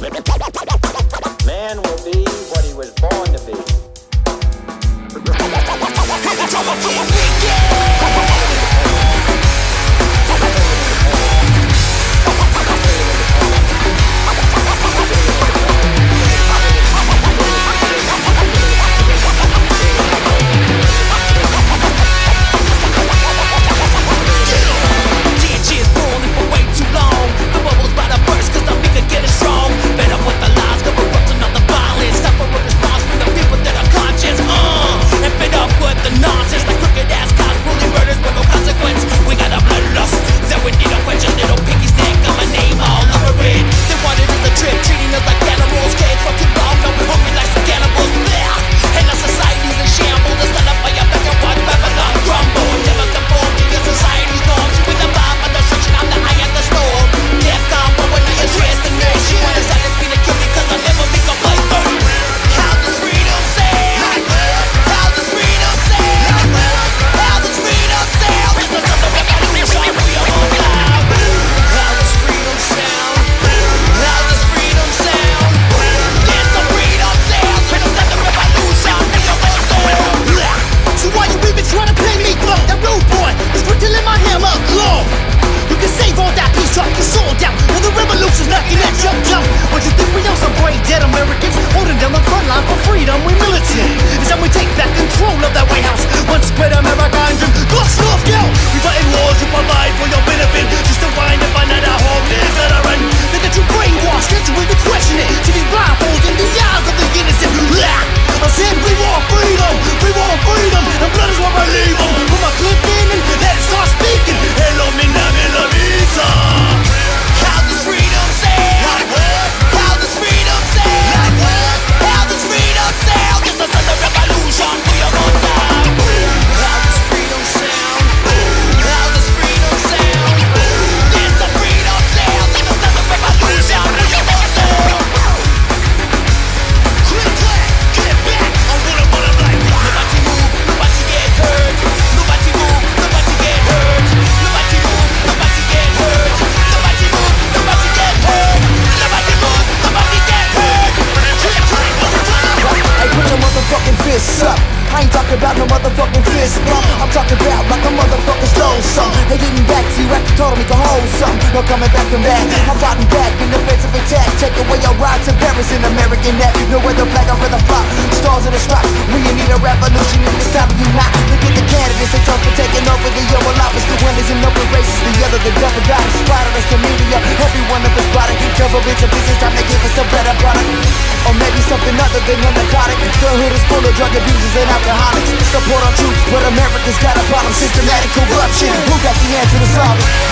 Man will be what he was born to be. You trying to play me dumb? That rude boy is riddling my hammer claw. You can save all that peace talk you sold out. Well, the revolution's knocking at your jump. What you think we are some brain dead Americans holding down the front line for freedom? We militant. It's time we take back control of that White House. Once spread America and dream. Dust motherfucking fists up. I ain't talking about no motherfucking fist bump. I'm talking about like a motherfucker stole some. They getting back to you after told me can hold some. No coming back from that. I'm fighting back in defensive attack. Take away your rights, embarrassing American that. No other flag, I'd rather flop. Stars in the stripes. We need a revolution in this time of you not. Look at the candidates, they talk for taking over the Oval Office. The one is in open races, the other the devil us. Spotted us in media, every one of us brought spotted. Government's a business time to give us a better product. Or maybe something other than a narcotic. The hood is full of drug abusers and alcoholics. Support our troops, but America's got a problem. Systematic corruption. Who got the answer to solve it?